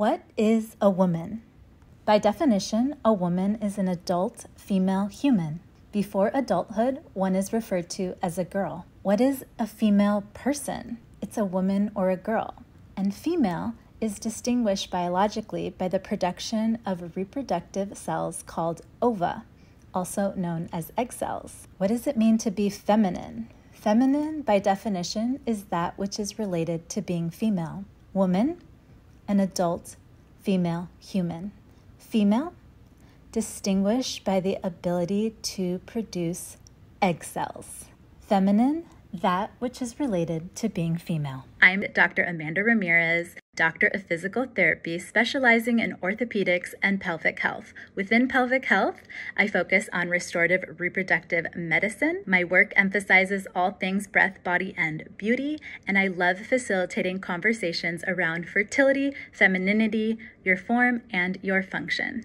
What is a woman? By definition, a woman is an adult female human. Before adulthood, one is referred to as a girl. What is a female person? It's a woman or a girl. And female is distinguished biologically by the production of reproductive cells called ova, also known as egg cells. What does it mean to be feminine? Feminine, by definition, is that which is related to being female. Woman, an adult female human. Female, distinguished by the ability to produce egg cells. Feminine, that which is related to being female. I'm Dr. Amanda Ramirez, doctor of physical therapy specializing in orthopedics and pelvic health. Within pelvic health, I focus on restorative reproductive medicine. My work emphasizes all things breath, body, and beauty, and I love facilitating conversations around fertility, femininity, your form, and your function.